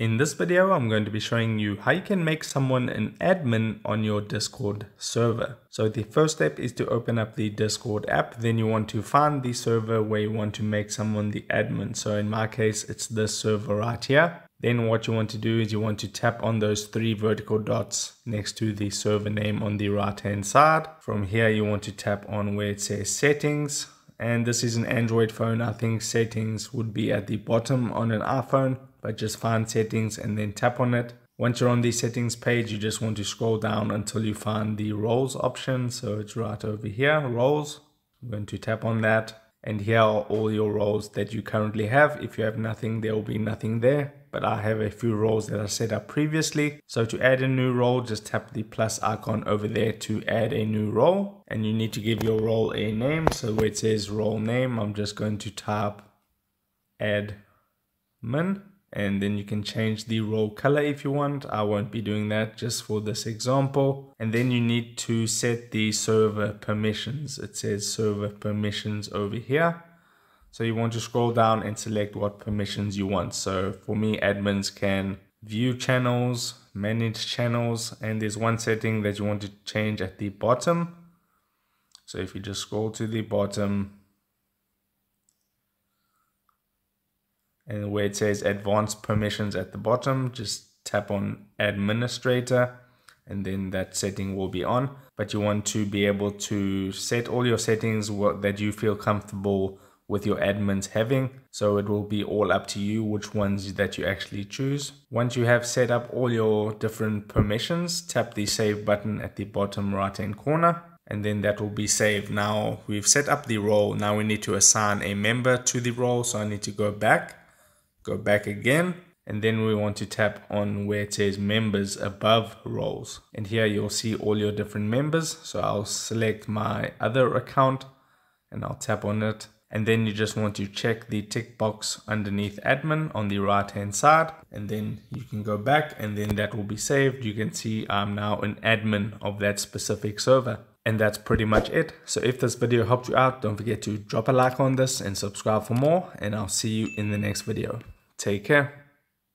In this video, I'm going to be showing you how you can make someone an admin on your Discord server. So the first step is to open up the Discord app. Then you want to find the server where you want to make someone the admin. So in my case, it's this server right here. Then what you want to do is you want to tap on those three vertical dots next to the server name on the right hand side. From here, you want to tap on where it says settings. And this is an Android phone. I think settings would be at the bottom on an iPhone but just find settings and then tap on it. Once you're on the settings page, you just want to scroll down until you find the roles option. So it's right over here, roles. I'm going to tap on that. And here are all your roles that you currently have. If you have nothing, there will be nothing there. But I have a few roles that I set up previously. So to add a new role, just tap the plus icon over there to add a new role. And you need to give your role a name. So where it says role name, I'm just going to type admin and then you can change the role color if you want. I won't be doing that just for this example. And then you need to set the server permissions. It says server permissions over here. So you want to scroll down and select what permissions you want. So for me, admins can view channels, manage channels, and there's one setting that you want to change at the bottom. So if you just scroll to the bottom, and where it says advanced permissions at the bottom just tap on administrator and then that setting will be on. But you want to be able to set all your settings that you feel comfortable with your admins having. So it will be all up to you which ones that you actually choose. Once you have set up all your different permissions tap the save button at the bottom right hand corner and then that will be saved. Now we've set up the role. Now we need to assign a member to the role so i need to go back go back again and then we want to tap on where it says members above roles. And here you'll see all your different members. So I'll select my other account and I'll tap on it. And then you just want to check the tick box underneath admin on the right hand side. And then you can go back and then that will be saved. You can see I'm now an admin of that specific server and that's pretty much it. So if this video helped you out, don't forget to drop a like on this and subscribe for more. And I'll see you in the next video. Take care.